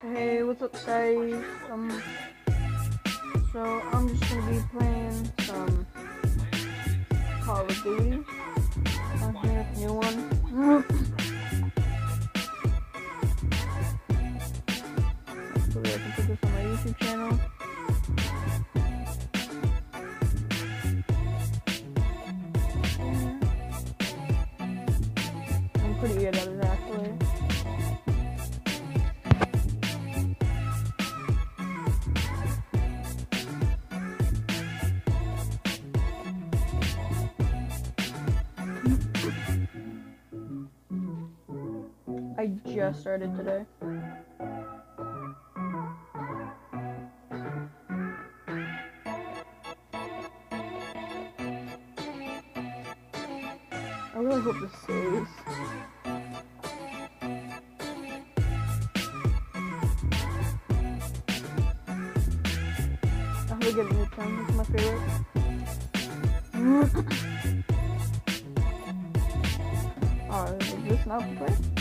Hey, what's up guys? Um, so I'm just gonna be playing some Call of Duty. I'm here new one. Started today. I really hope this saves. I hope I get a new. It's my favorite. oh, is this not play?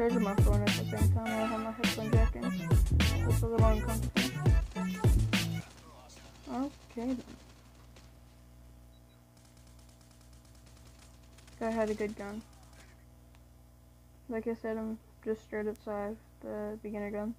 My phone at the same time I have my headphone jack in. A little uncomfortable. Okay then. Guy had a good gun. Like I said, I'm just straight outside the uh, beginner gun.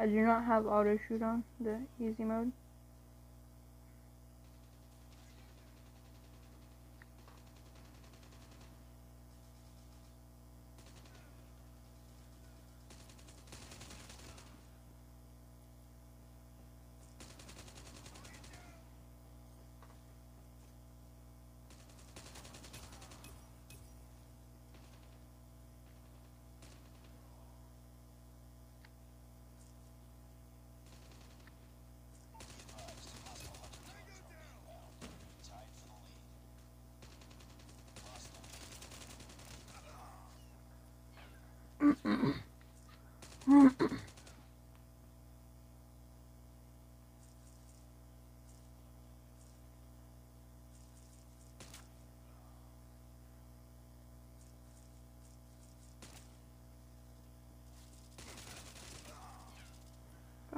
I do not have auto shoot on the easy mode.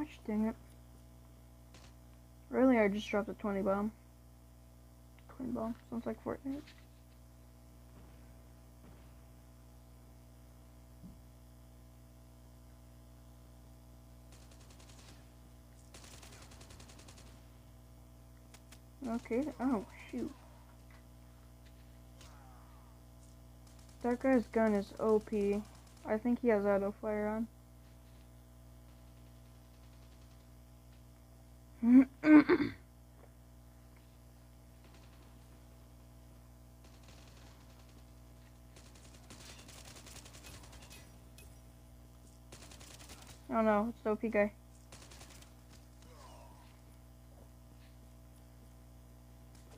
Gosh dang it. Really, I just dropped a 20 bomb. 20 bomb. Sounds like Fortnite. Okay, oh shoot. That guy's gun is OP. I think he has auto fire on. Oh no, it's the OP guy.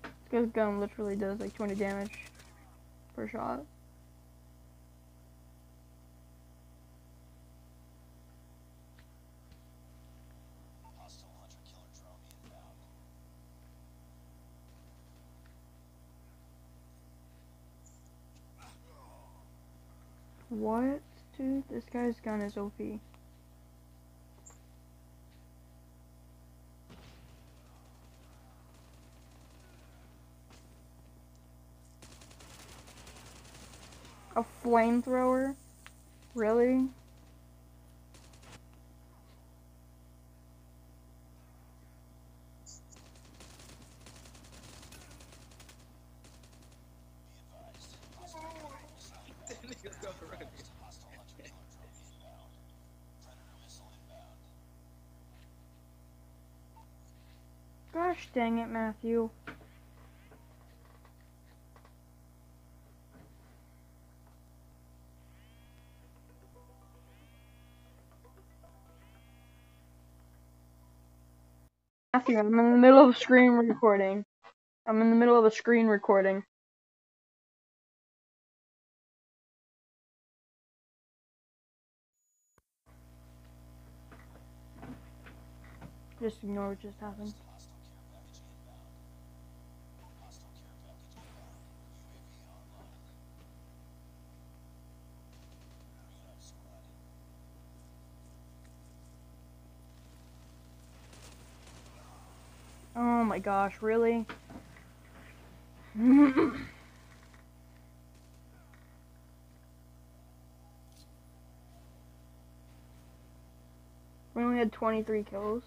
This guy's gun literally does like 20 damage per shot. What? Dude, this guy's gun is OP. A flamethrower? Really? Gosh dang it, Matthew. Matthew, I'm in the middle of a screen recording. I'm in the middle of a screen recording. Just ignore what just happened. Oh my gosh, really? we only had 23 kills.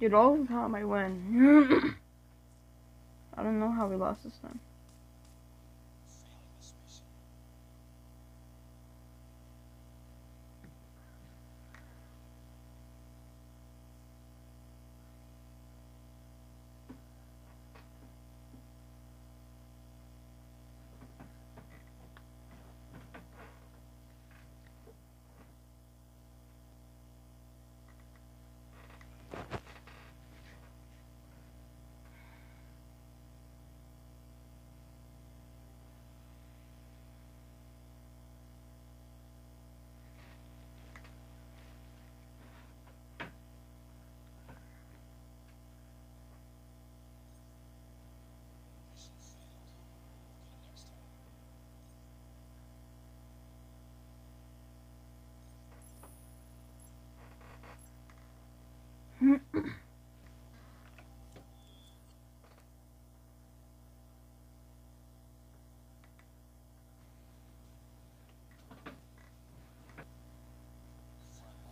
Dude, all the time I win. I don't know how we lost this time.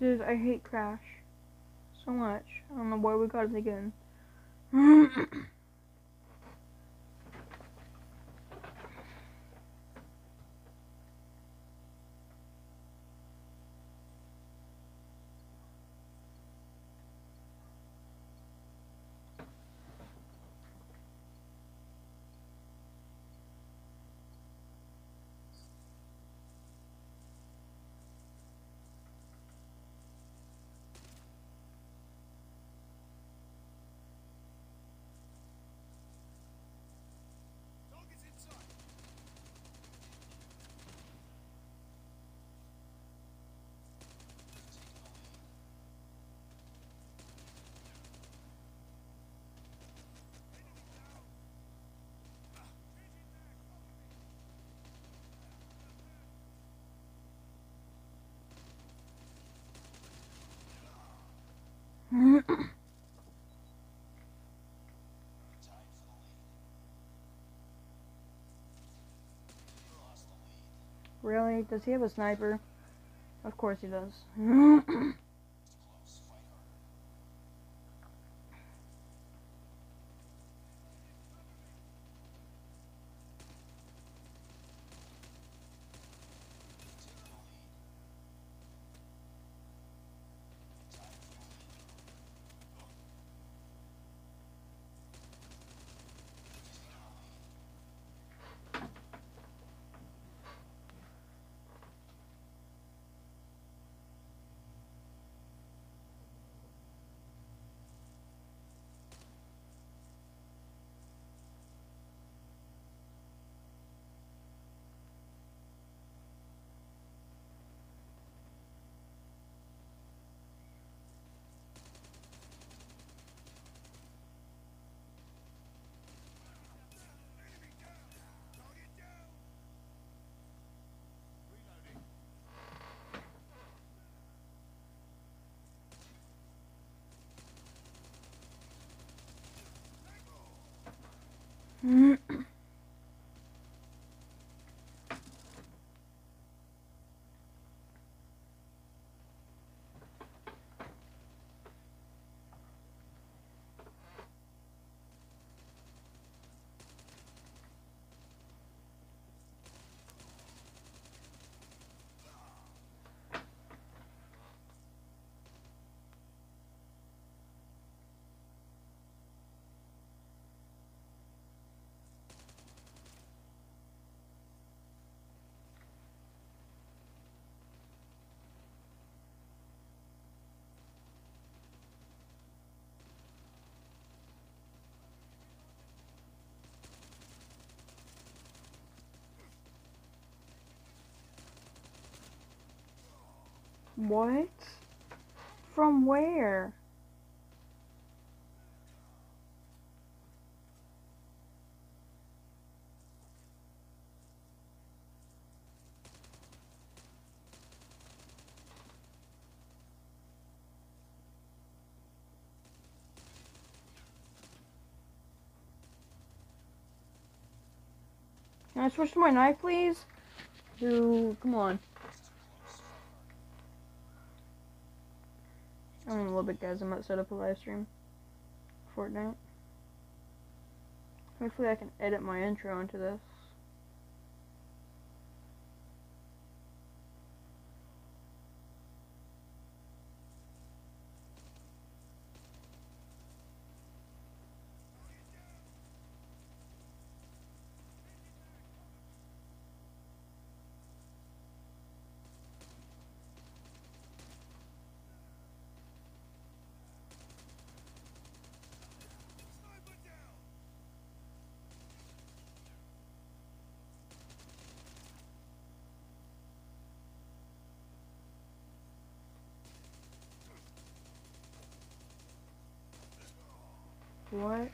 Dude, I hate Crash so much. I don't know why we got it again. really? Does he have a sniper? Of course he does. Mm-hmm. What? From where? Can I switch to my knife, please? Dude, come on. I'm a little bit, guys. I might set up a live stream. Fortnite. Hopefully, I can edit my intro into this. What?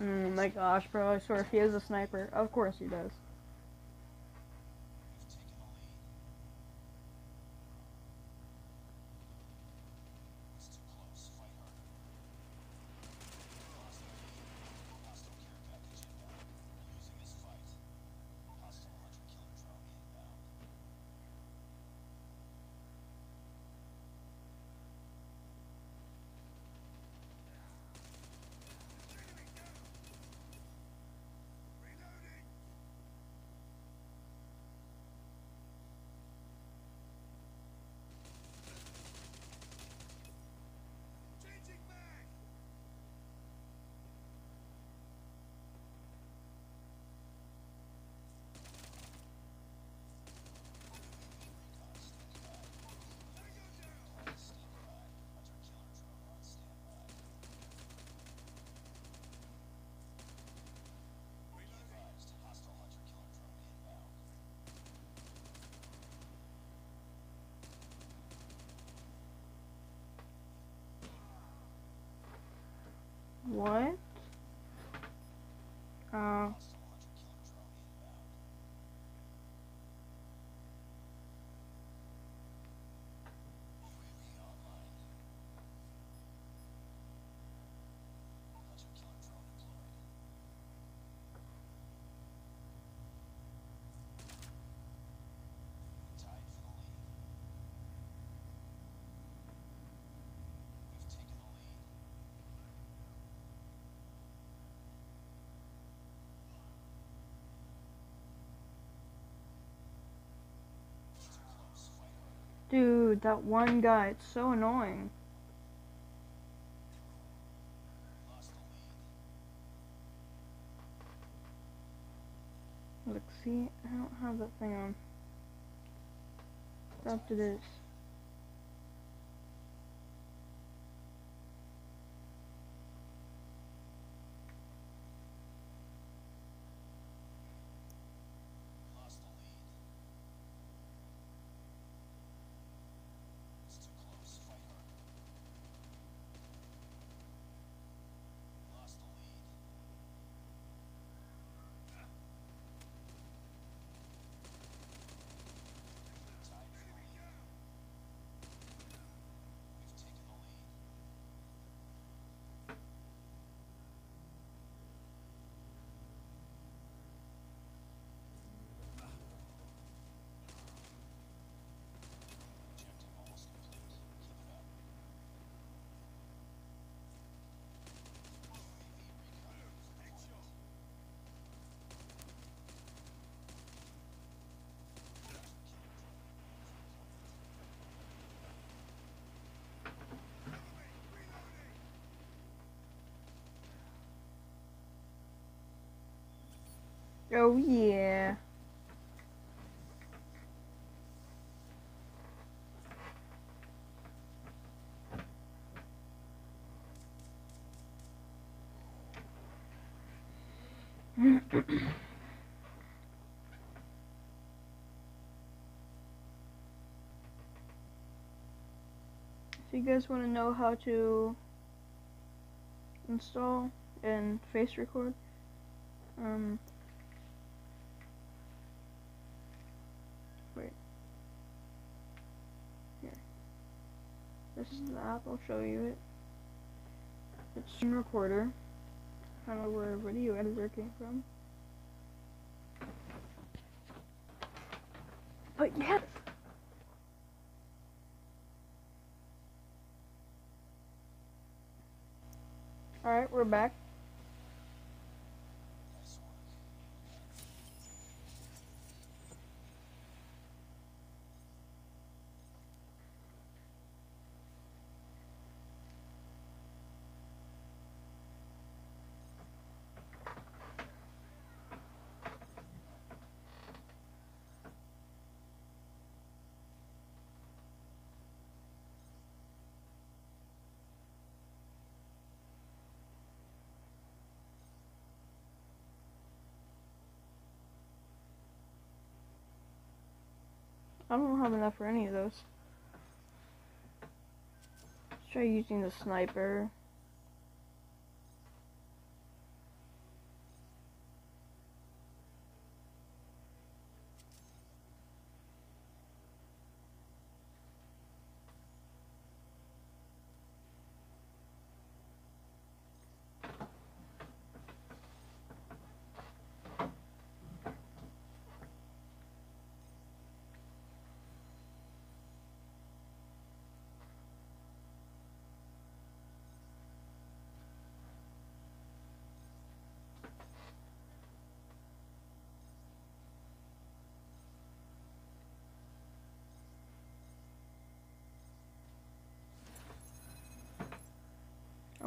Oh my gosh, bro, I swear he is a sniper. Of course he does. What? Dude, that one guy, it's so annoying. Look, see, I don't have that thing on. That's it is. Oh yeah. If you guys want to know how to install and face record, um, wait, here. This is the app. I'll show you it. It's Screen Recorder. I don't know where video editor came from. But yes. Alright, we're back. I don't have enough for any of those. Let's try using the sniper.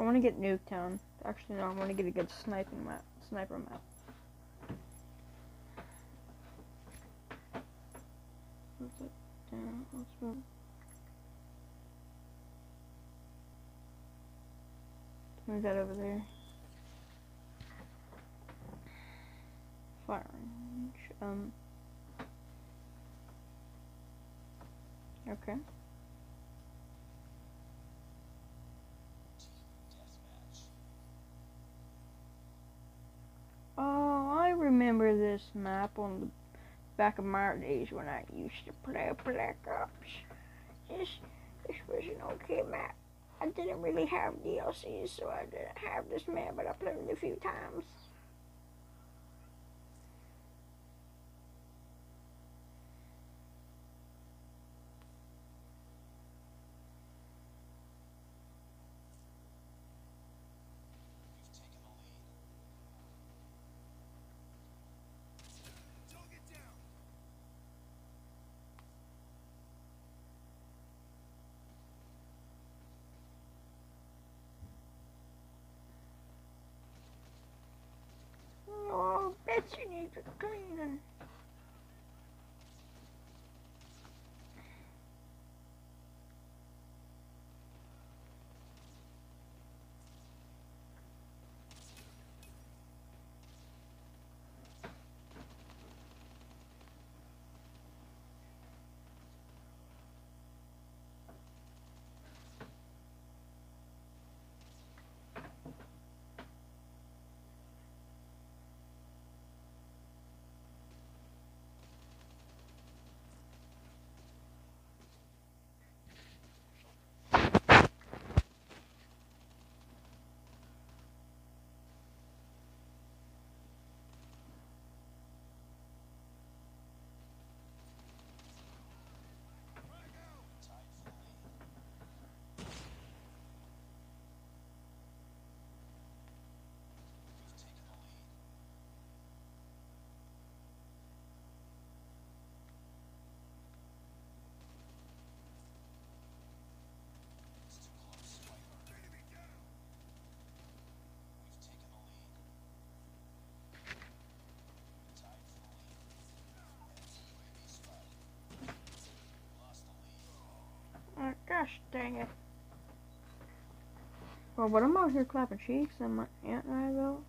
Want to get Nuketown. Actually, no, I want to get a good sniping map, sniper map. Move that over there. Fire range. Um. Okay. Oh, I remember this map on the back of my days when I used to play Black Ops. This, this was an okay map. I didn't really have DLCs, so I didn't have this map, but I played it a few times. Bet you need to clean. Dang it. Well, but I'm out here clapping cheeks and my aunt and I though.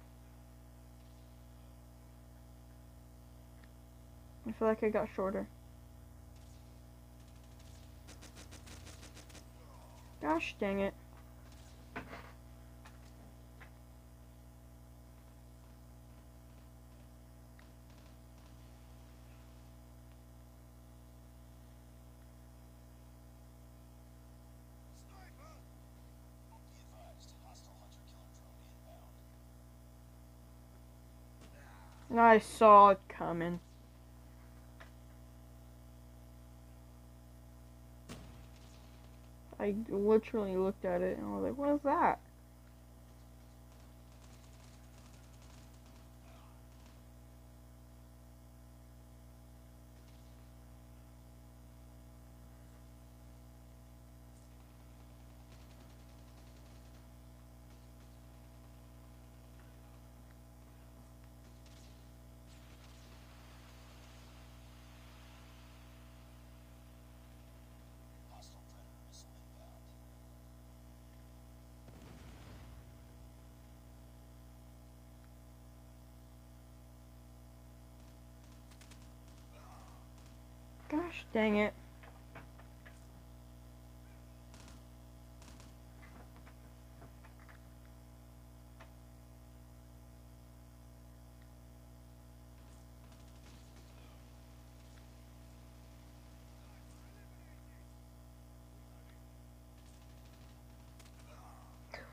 I feel like I got shorter. Gosh dang it. I saw it coming. I literally looked at it and I was like, what is that? Gosh dang it.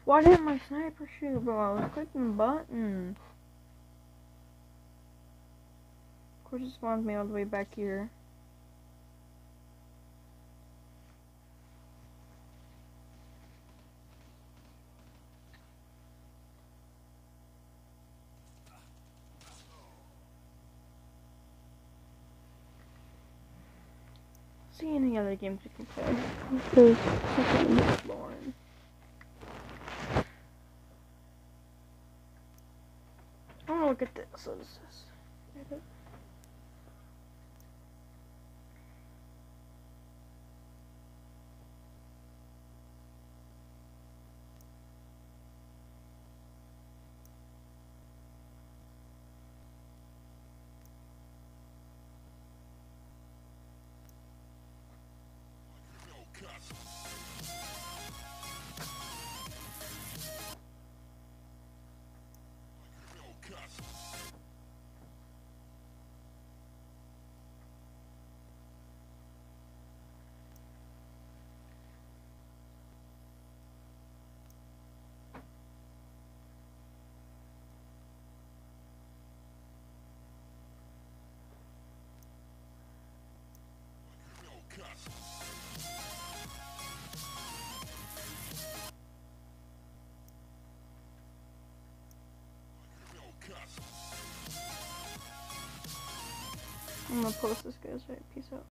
Why didn't my sniper shoot, bro? I was clicking buttons. Of course, it spawns me all the way back here. See any other games we can play. Because something boring. Oh, look at this. What is this? I'm gonna post this, guys. Right, peace out.